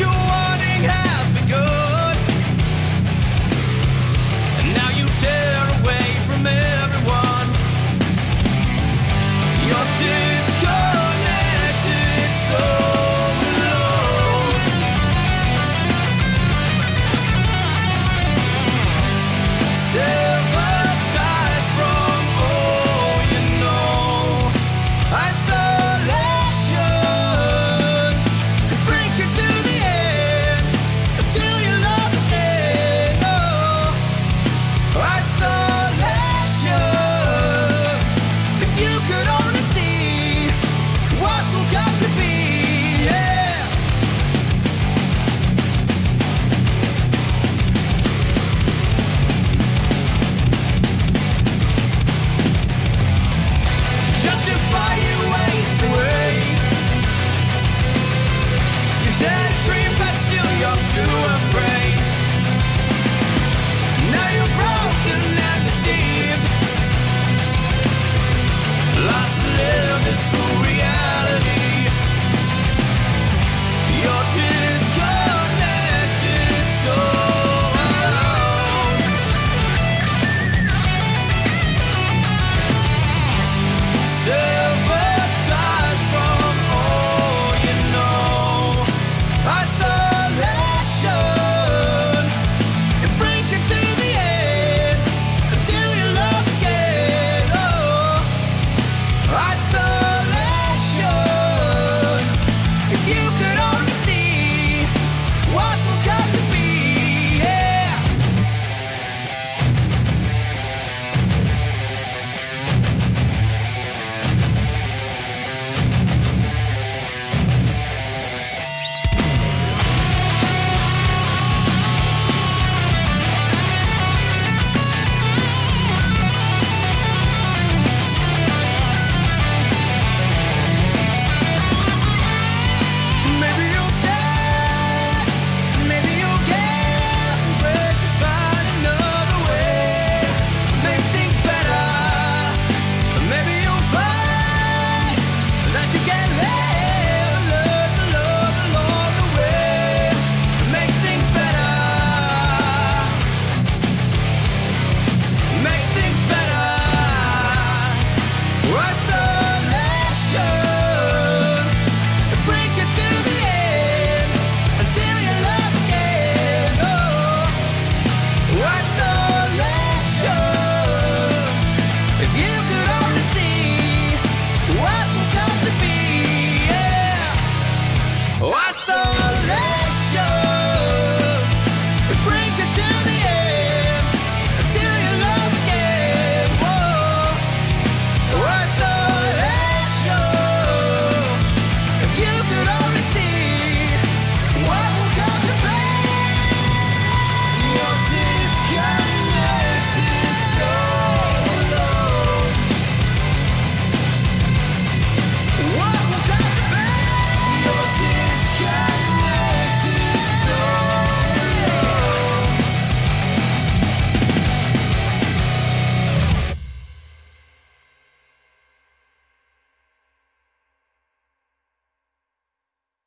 your warning has begun.